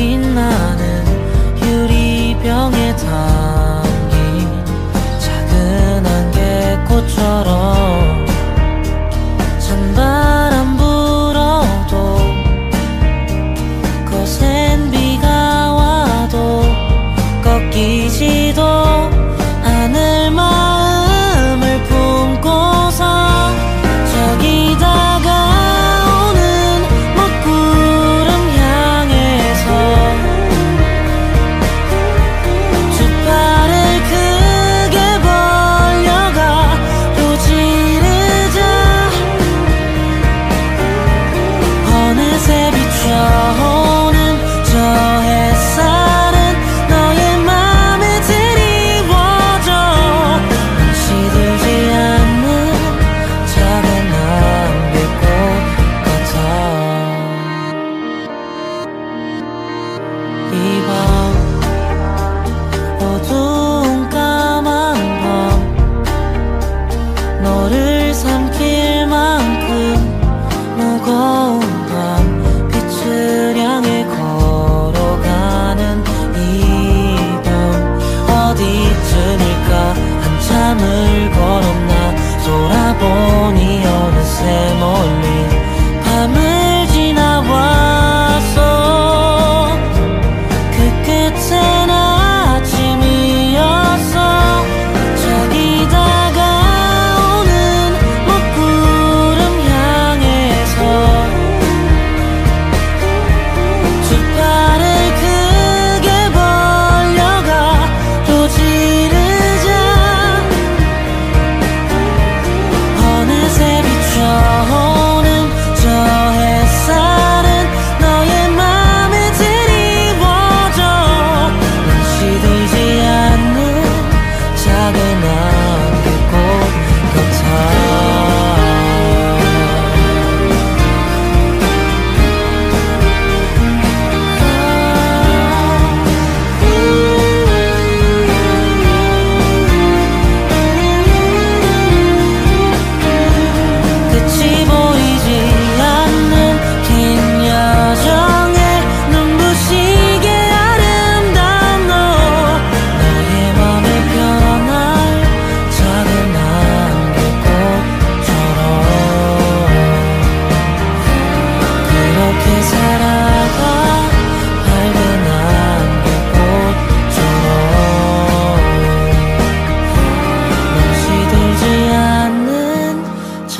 빛나는 유리병에 다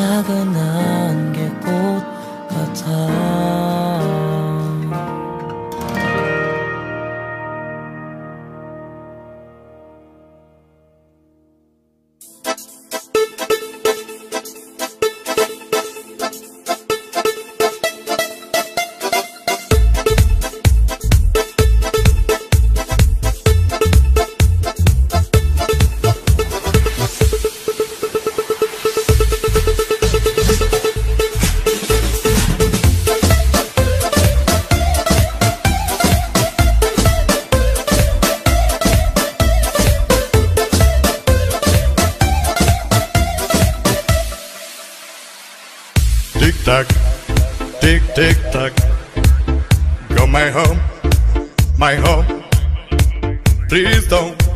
작은 안개꽃 같아. tock, tick tick tock. Go my home, my home. Please don't